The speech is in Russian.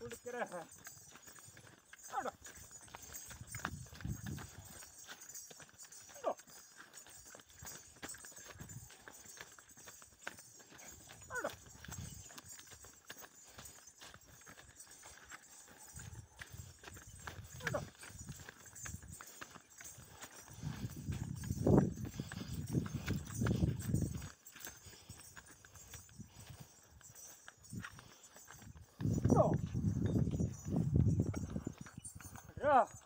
kulkere Oh.